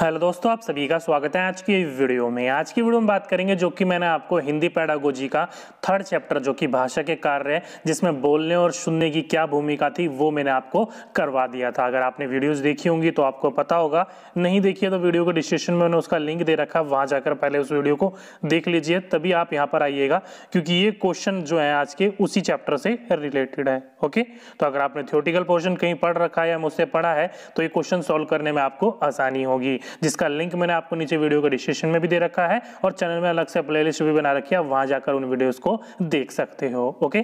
Hello दोस्तों, आप सभी का स्वागत है आज की वीडियो में। आज की वीडियो में बात करेंगे जो कि मैंने आपको हिंदी पैडागोजी का थर्ड चैप्टर जो कि भाषा के कार्य है, जिसमें बोलने और सुनने की क्या भूमिका थी, वो मैंने आपको करवा दिया था। अगर आपने वीडियोस देखी होंगी तो आपको पता होगा, नहीं देखिए तो वीडियो को डिस्क्रिप्शन में मैंने उसका लिंक दे रखा वहाँ जाकर पहले उस वीडियो को देख लीजिए, तभी आप यहाँ पर आइएगा, क्योंकि ये क्वेश्चन जो है आज के उसी चैप्टर से रिलेटेड है ओके तो अगर आपने थियोटिकल पोर्शन कहीं पढ़ रखा है या मुझसे पढ़ा है तो ये क्वेश्चन सॉल्व करने में आपको आसानी होगी। जिसका लिंक मैंने आपको नीचे वीडियो के डिस्क्रिप्शन में भी दे रखा है और चैनल में अलग से प्ले भी बना रखी है वहाँ जाकर उन वीडियोज़ को देख सकते हो ओके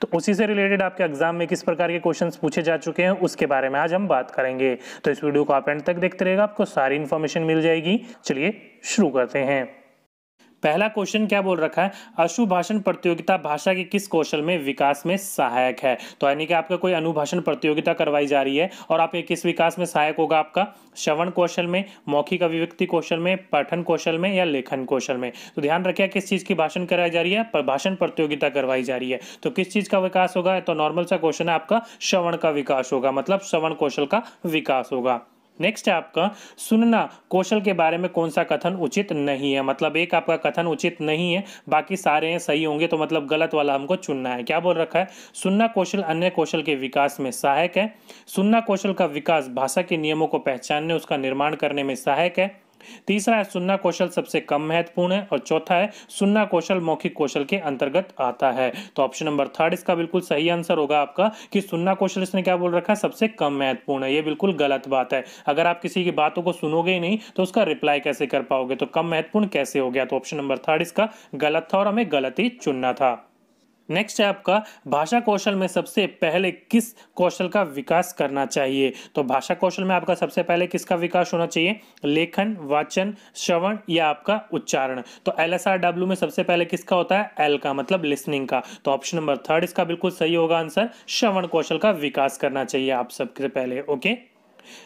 तो उसी से रिलेटेड आपके एग्ज़ाम में किस प्रकार के क्वेश्चंस पूछे जा चुके हैं, उसके बारे में आज हम बात करेंगे। तो इस वीडियो को आप एंड तक देखते रहेगा आपको सारी इन्फॉर्मेशन मिल जाएगी। चलिए शुरू करते हैं। पहला क्वेश्चन क्या बोल रखा है? अशु भाषण प्रतियोगिता भाषा के किस कौशल में विकास में सहायक है? तो यानी कि आपका कोई अनुभाषण प्रतियोगिता करवाई जा रही है और आपके किस विकास में सहायक होगा आपका? श्रवण कौशल में, मौखिक अभिव्यक्ति कौशल में, पठन कौशल में या लेखन कौशल में? तो ध्यान रखिए किस चीज़ की भाषण कराई जा रही है? भाषण प्रतियोगिता करवाई जा रही है। तो किस चीज़ का विकास होगा? तो नॉर्मल सा क्वेश्चन है आपका, श्रवण का विकास होगा मतलब श्रवण कौशल का विकास होगा। नेक्स्ट है आपका, सुनना, कौशल के बारे में कौन सा कथन उचित नहीं है? मतलब एक आपका कथन उचित नहीं है, बाकी सारे हैं, सही होंगे तो मतलब गलत वाला हमको चुनना है। क्या बोल रखा है? सुनना कौशल अन्य कौशल के विकास में सहायक है। सुनना कौशल का विकास भाषा के नियमों को पहचानने, उसका निर्माण करने में सहायक है। तीसरा है, सुनना कौशल सबसे कम महत्वपूर्ण है, और चौथा है, सुनना कौशल मौखिक कौशल के अंतर्गत आता है। तो ऑप्शन नंबर थर्ड इसका बिल्कुल सही आंसर होगा आपका कि सुनना कौशल इसने क्या बोल रखा है, सबसे कम महत्वपूर्ण है। ये बिल्कुल गलत बात है। अगर आप किसी की बातों को सुनोगे ही नहीं तो उसका रिप्लाई कैसे कर पाओगे? तो कम महत्वपूर्ण कैसे हो गया? तो ऑप्शन नंबर थर्ड इसका गलत था और हमें गलत ही चुनना था। नेक्स्ट है आपका, भाषा कौशल में सबसे पहले किस कौशल का विकास करना चाहिए? तो भाषा कौशल में आपका सबसे पहले किसका विकास होना चाहिए? लेखन, वाचन, श्रवण या आपका उच्चारण। तो एल एस आर डब्ल्यू में सबसे पहले किसका होता है? एल का मतलब लिसनिंग का। तो ऑप्शन नंबर थर्ड इसका बिल्कुल सही होगा आंसर श्रवण कौशल का विकास करना चाहिए आप सबसे पहले ओके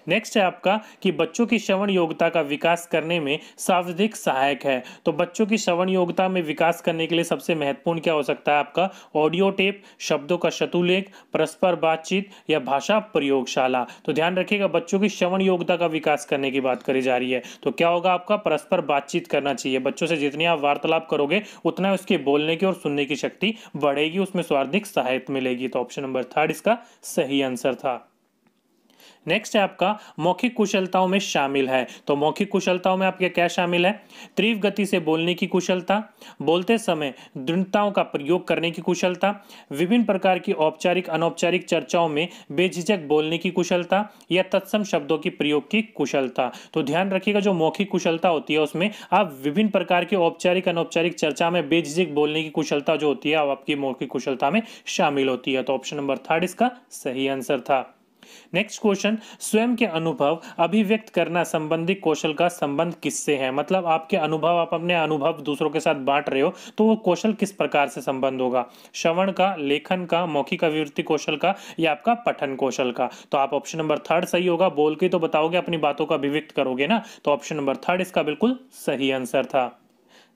नेक्स्ट है आपका कि बच्चों की श्रवण योग्यता का विकास करने में सावधिक सहायक है। तो बच्चों की श्रवण योग्यता में विकास करने के लिए सबसे महत्वपूर्ण क्या हो सकता है आपका? ऑडियो टेप शब्दों का शतुलेख, परस्पर बातचीत या भाषा प्रयोगशाला। तो ध्यान रखिएगा, बच्चों की श्रवण योग्यता का विकास करने की बात करी जा रही है। तो क्या होगा आपका? परस्पर बातचीत करना चाहिए। बच्चों से जितनी आप वार्तालाप करोगे, उतना उसके बोलने की और सुनने की शक्ति बढ़ेगी, उसमें स्वार्थिक सहायता मिलेगी। तो ऑप्शन नंबर थर्ड इसका सही आंसर था। नेक्स्ट है आपका, मौखिक कुशलताओं में शामिल है। तो मौखिक कुशलताओं में आपके क्या शामिल है? तीव्र गति से बोलने की कुशलता, बोलते समय दृढ़ताओं का प्रयोग करने की कुशलता, विभिन्न प्रकार की औपचारिक, अनौपचारिक चर्चाओं में बेझिझक बोलने की कुशलता या तत्सम शब्दों की प्रयोग की कुशलता। तो ध्यान रखिएगा, जो मौखिक कुशलता होती है उसमें आप विभिन्न प्रकार की औपचारिक, अनौपचारिक चर्चा में बेझिझक बोलने की कुशलता जो होती है आपकी मौखिक कुशलता में शामिल होती है। तो ऑप्शन नंबर थर्ड इसका सही आंसर था। नेक्स्ट क्वेश्चन स्वयं के अनुभव, अभिव्यक्त करना संबंधी कौशल का संबंध किससे है? मतलब आपके अनुभव, आप अपने अनुभव दूसरों के साथ बांट रहे हो तो वो कौशल किस प्रकार से संबंध होगा? श्रवण का, लेखन का, मौखिक अभिवृत्ति कौशल का, या आपका पठन कौशल का? तो आप ऑप्शन नंबर थर्ड सही होगा, बोल के तो बताओगे, अपनी बातों का अभिव्यक्त करोगे ना? तो ऑप्शन नंबर थर्ड इसका बिल्कुल सही आंसर था।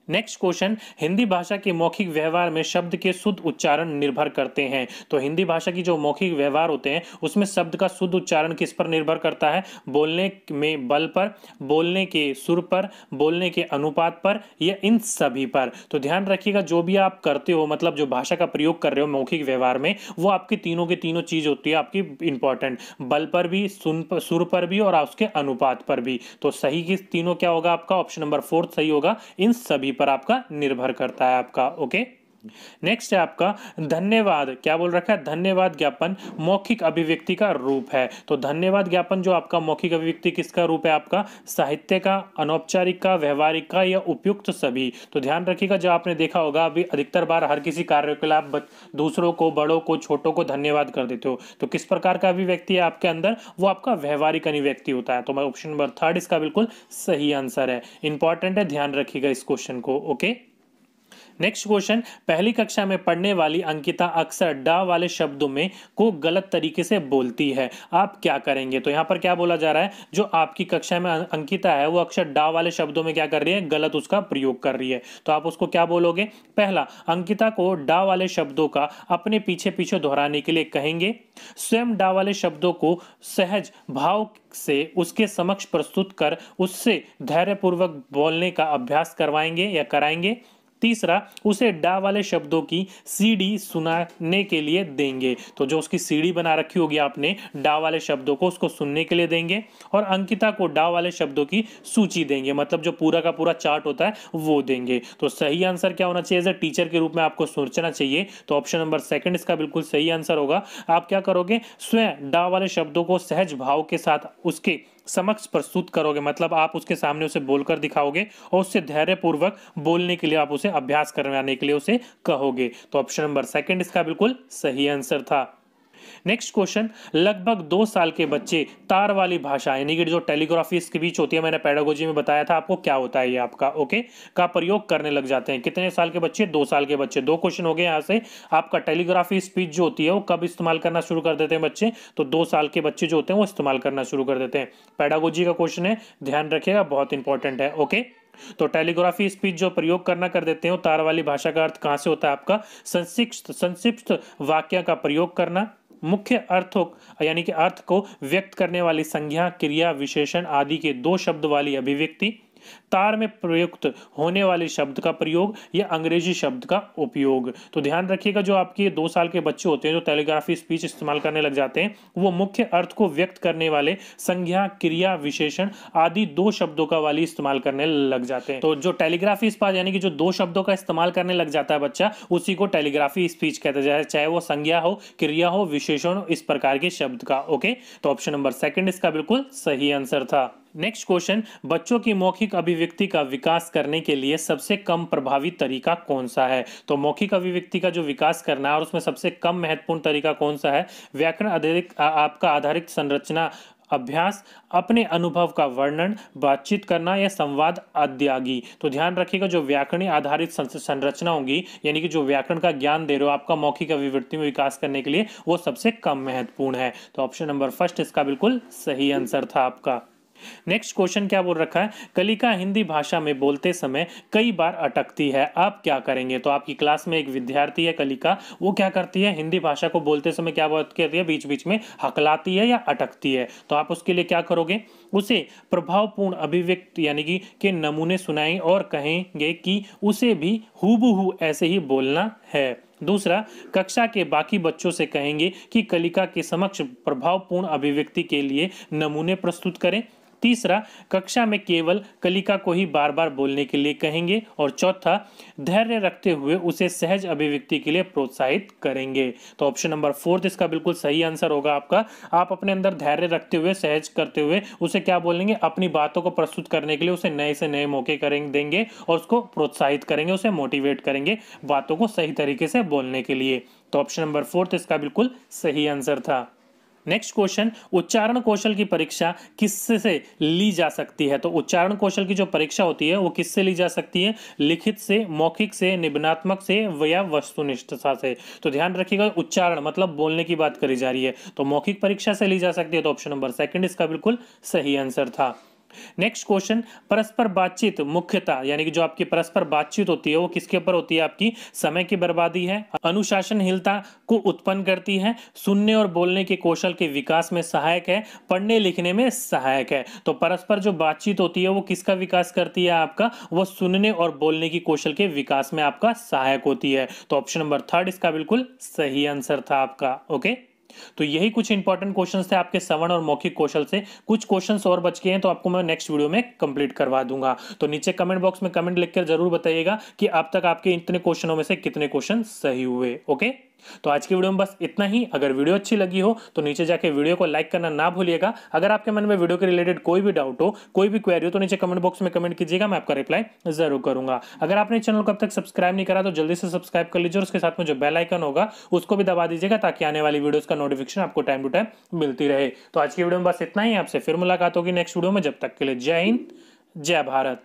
नेक्स्ट क्वेश्चन हिंदी भाषा के मौखिक व्यवहार में शब्द के शुद्ध उच्चारण निर्भर करते हैं। तो हिंदी भाषा की जो मौखिक व्यवहार होते हैं, उसमें शब्द का शुद्ध उच्चारण किस पर निर्भर करता है? बोलने में बल पर, बोलने के सुर पर, बोलने के अनुपात पर या इन सभी पर? तो ध्यान रखिएगा, जो भी आप करते हो मतलब जो भाषा का प्रयोग कर रहे हो मौखिक व्यवहार में, वो आपकी तीनों के तीनों चीज़ होती है, आपकी इंपॉर्टेंट बल पर भी सुर पर भी और उसके अनुपात पर भी। तो सही की तीनों क्या होगा आपका? ऑप्शन नंबर फोर्थ सही होगा। इन सभी पर आपका निर्भर करता है आपका ओके नेक्स्ट है आपका, धन्यवाद। क्या बोल रखा है? धन्यवाद ज्ञापन मौखिक अभिव्यक्ति का रूप है। तो धन्यवाद ज्ञापन जो आपका मौखिक अभिव्यक्ति किसका रूप है आपका? साहित्य का, अनौपचारिक का, व्यवहारिक का या उपयुक्त सभी। तो ध्यान रखिएगा, जो आपने देखा होगा, अभी अधिकतर बार हर किसी कार्य के लिए आप दूसरों को, बड़ों को, छोटों को धन्यवाद कर देते हो। तो किस प्रकार का अभिव्यक्ति है आपके अंदर? वो आपका व्यवहारिक अभिव्यक्ति होता है। तो ऑप्शन नंबर थर्ड इसका बिल्कुल सही आंसर है। इंपॉर्टेंट है, ध्यान रखिएगा इस क्वेश्चन को ओके नेक्स्ट क्वेश्चन पहली कक्षा में पढ़ने वाली अंकिता अक्सर डा वाले शब्दों में को गलत तरीके से बोलती है। आप क्या करेंगे? तो यहाँ पर क्या बोला जा रहा है? जो आपकी कक्षा में अंकिता है, वो अक्सर डा वाले शब्दों में क्या कर रही है? गलत उसका प्रयोग कर रही है। तो आप उसको क्या बोलोगे? पहला, अंकिता को डा वाले शब्दों का अपने पीछे पीछे दोहराने के लिए कहेंगे। स्वयं डा वाले शब्दों को सहज भाव से उसके समक्ष प्रस्तुत कर उससे धैर्यपूर्वक बोलने का अभ्यास करवाएँगे या कराएँगे। तीसरा, उसे डा वाले शब्दों की सीडी सुनाने के लिए देंगे। तो जो उसकी सीडी बना रखी होगी आपने, डा वाले शब्दों को, उसको सुनने के लिए देंगे और अंकिता को डा वाले शब्दों की सूची देंगे। मतलब जो पूरा का पूरा चार्ट होता है, वो देंगे। तो सही आंसर क्या होना चाहिए? एज ए टीचर के रूप में आपको सोचना चाहिए। तो ऑप्शन नंबर सेकंड इसका बिल्कुल सही आंसर होगा। आप क्या करोगे? स्वयं डा वाले शब्दों को सहज भाव के साथ उसके समक्ष प्रस्तुत करोगे मतलब आप उसके सामने उसे बोलकर दिखाओगे और उससे धैर्यपूर्वक बोलने के लिए आप उसे अभ्यास करवाने के लिए उसे कहोगे। तो ऑप्शन नंबर सेकंड इसका बिल्कुल सही आंसर था। नेक्स्ट क्वेश्चन लगभग दो साल के बच्चे तार वाली भाषा, यानी कि जो टेलीग्राफी स्पीच होती है, मैंने पैडागोजी में बताया था, आपको क्या होता है ये आपका ओके का प्रयोग करने लग जाते हैं। कितने साल के बच्चे? दो साल के बच्चे। दो क्वेश्चन हो गए यहाँ से। आपका टेलीग्राफी स्पीच जो होती है, वो कब इस्तेमाल करना शुरू कर देते हैं बच्चे? तो दो साल के बच्चे जो होते हैं, वो इस्तेमाल करना शुरू कर देते हैं। पैडागोजी का क्वेश्चन है, ध्यान रखिएगा, बहुत इंपॉर्टेंट है ओके तो टेलीग्राफी स्पीच जो प्रयोग करना कर देते हैं तार वाली भाषा का अर्थ कहाँ से होता है आपका? संक्षिप्त संक्षिप्त वाक्य का प्रयोग करना। मुख्य अर्थों यानी कि अर्थ को व्यक्त करने वाली संज्ञा, क्रिया, विशेषण आदि के दो शब्द वाली अभिव्यक्ति तार में प्रयुक्त होने वाले शब्द का प्रयोग या अंग्रेज़ी शब्द का उपयोग। तो ध्यान रखिएगा, जो आपके दो साल के बच्चे होते हैं, जो टेलीग्राफी स्पीच इस्तेमाल करने लग जाते हैं, वो मुख्य अर्थ को व्यक्त करने वाले संज्ञा, क्रिया, विशेषण आदि दो शब्दों का वाली इस्तेमाल करने लग जाते हैं। तो जो टेलीग्राफी स्पीच यानी कि जो दो शब्दों का इस्तेमाल करने लग जाता है बच्चा, उसी को टेलीग्राफी स्पीच कहते जाए चाहे वो संज्ञा हो, क्रिया हो, विशेषण इस प्रकार के शब्द का। ओके तो ऑप्शन नंबर सेकंड इसका बिल्कुल सही आंसर था। नेक्स्ट क्वेश्चन बच्चों की मौखिक अभिव्यक्ति का विकास करने के लिए सबसे कम प्रभावी तरीका कौन सा है? तो मौखिक अभिव्यक्ति का जो विकास करना है और उसमें सबसे कम महत्वपूर्ण तरीका कौन सा है? व्याकरण आधारित आपका आधारित संरचना, अभ्यास, अपने अनुभव का वर्णन, बातचीत करना या संवाद आद्यागी। तो ध्यान रखिएगा जो व्याकरण आधारित संरचना होगी, यानी कि जो व्याकरण का ज्ञान दे रहे हो आपका मौखिक अभिवृत्ति में विकास करने के लिए, वो सबसे कम महत्वपूर्ण है। तो ऑप्शन नंबर फ़र्स्ट, इसका बिल्कुल सही आंसर था आपका। नेक्स्ट क्वेश्चन क्या बोल रखा है? कलिका हिंदी भाषा में बोलते समय कई बार अटकती है। आप क्या करेंगे? तो आपकी क्लास में एक विद्यार्थी है कलिका, वो क्या करती है? हिंदी भाषा को बोलते समय क्या बात कहती है? बीच बीच में हकलाती है या अटकती है? तो आप उसके लिए क्या करोगे? उसे प्रभावपूर्ण अभिव्यक्ति यानी कि, के नमूने सुनाएँ और कहेंगे कि उसे भी हूबहू ऐसे ही बोलना है। दूसरा, कक्षा के बाकी बच्चों से कहेंगे कि कलिका के समक्ष प्रभावपूर्ण अभिव्यक्ति के लिए नमूने प्रस्तुत करें। तीसरा, कक्षा में केवल कलिका को ही बार बार बोलने के लिए कहेंगे और चौथा, धैर्य रखते हुए उसे सहज अभिव्यक्ति के लिए प्रोत्साहित करेंगे। तो ऑप्शन नंबर फोर्थ इसका बिल्कुल सही आंसर होगा आपका। आप अपने अंदर धैर्य रखते हुए, सहज करते हुए उसे क्या बोलेंगे? अपनी बातों को प्रस्तुत करने के लिए उसे नए से नए मौके करेंगे देंगे और उसको प्रोत्साहित करेंगे, उसे मोटिवेट करेंगे बातों को सही तरीके से बोलने के लिए। तो ऑप्शन नंबर फोर्थ इसका बिल्कुल सही आंसर था। नेक्स्ट क्वेश्चन उच्चारण कौशल की परीक्षा किससे से ली जा सकती है? तो उच्चारण कौशल की जो परीक्षा होती है, वो किससे ली जा सकती है? लिखित से, मौखिक से निबनात्मक से या वस्तुनिष्ठता से? तो ध्यान रखिएगा, उच्चारण मतलब बोलने की बात करी जा रही है। तो मौखिक परीक्षा से ली जा सकती है तो ऑप्शन नंबर सेकंड इसका बिल्कुल सही आंसर था। नेक्स्ट क्वेश्चन परस्पर बातचीत मुख्यता, यानी कि जो आपकी परस्पर बातचीत होती है, वो किसके ऊपर होती है? आपकी समय की बर्बादी है, अनुशासनहीनता को उत्पन्न करती है, सुनने और बोलने के कौशल के विकास में सहायक है, पढ़ने लिखने में सहायक है। तो परस्पर जो बातचीत होती है, वो किसका विकास करती है आपका? वो सुनने और बोलने की कौशल के विकास में आपका सहायक होती है। तो ऑप्शन नंबर थर्ड इसका बिल्कुल सही आंसर था आपका ओके तो यही कुछ इंपॉर्टेंट क्वेश्चंस थे आपके सवर्ण और मौखिक कौशल से। कुछ क्वेश्चंस और बच गए हैं तो आपको मैं नेक्स्ट वीडियो में कंप्लीट करवा दूँगा। तो नीचे कमेंट बॉक्स में कमेंट लिखकर ज़रूर बताइएगा कि अब तक आपके इतने क्वेश्चनों में से कितने क्वेश्चन सही हुए ओके तो आज की वीडियो में बस इतना ही। अगर वीडियो अच्छी लगी हो तो नीचे जाके वीडियो को लाइक करना ना भूलिएगा। अगर आपके मन में वीडियो के रिलेटेड कोई भी डाउट हो, कोई भी क्वेरी हो तो नीचे कमेंट बॉक्स में कमेंट कीजिएगा, मैं आपका रिप्लाई ज़रूर करूँगा। अगर आपने चैनल को अब तक सब्सक्राइब नहीं करा तो जल्दी से सब्सक्राइब कर लीजिए उसके साथ में जो बेल आइकन होगा, उसको भी दबा दीजिएगा ताकि आने वाली वीडियो का नोटिफिकेशन आपको टाइम टू टाइम मिलती रहे। तो आज की वीडियो में बस इतना ही। आपसे फिर मुलाकात होगी नेक्स्ट वीडियो में। जब तक के लिए जय हिंद, जय भारत।